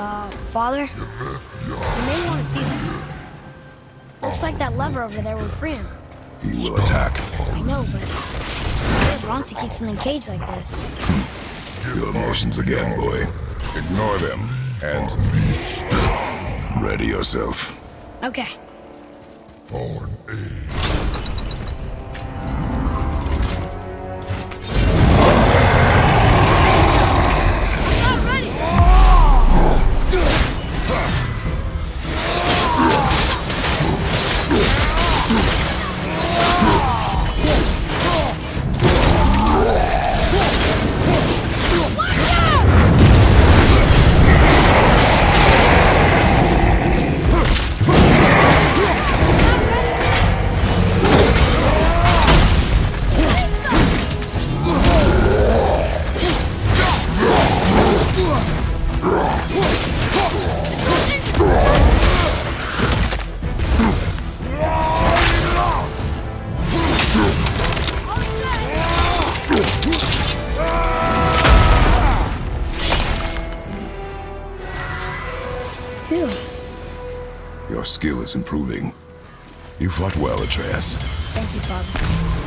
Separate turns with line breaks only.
Uh, Father? You may want to see this. Looks like that lever over there will free him.
He will attack.
I know, but what is wrong to keep something caged like this?
Your emotions again, boy. Ignore them and ready yourself.
Okay.
Fallen age.
Your skill is improving. You fought well, Atreus.
Thank you, Father.